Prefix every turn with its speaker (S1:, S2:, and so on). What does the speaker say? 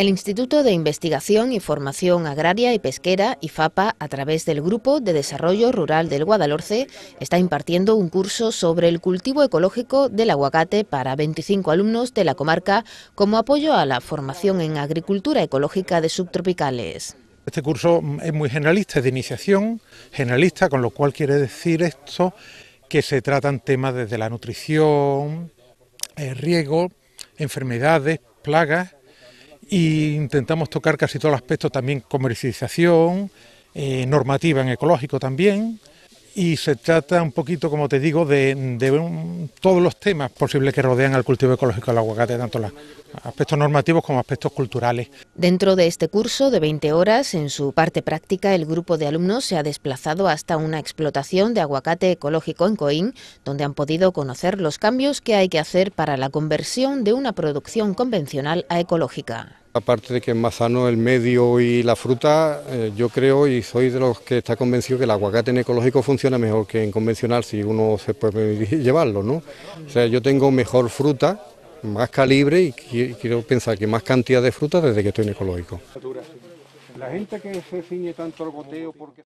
S1: El Instituto de Investigación y Formación Agraria y Pesquera, IFAPA, a través del Grupo de Desarrollo Rural del Guadalhorce, está impartiendo un curso sobre el cultivo ecológico del aguacate para 25 alumnos de la comarca como apoyo a la formación en agricultura ecológica de subtropicales.
S2: Este curso es muy generalista, es de iniciación generalista, con lo cual quiere decir esto que se tratan temas desde la nutrición, el riego, enfermedades, plagas y intentamos tocar casi todos los aspectos, también comercialización, eh, normativa en ecológico también, y se trata un poquito, como te digo, de, todos los temas posibles que rodean al cultivo ecológico del aguacate, tanto los aspectos normativos como aspectos culturales.
S1: Dentro de este curso de 20 horas, en su parte práctica, el grupo de alumnos se ha desplazado hasta una explotación de aguacate ecológico en Coín, donde han podido conocer los cambios que hay que hacer para la conversión de una producción convencional a ecológica.
S3: Aparte de que es más sano el medio y la fruta, eh, yo creo y soy de los que está convencido que el aguacate en ecológico funciona mejor que en convencional si uno se puede llevarlo, ¿no? O sea, yo tengo mejor fruta, más calibre y quiero pensar que más cantidad de fruta desde que estoy en ecológico. La gente que se ciñe tanto al goteo porque...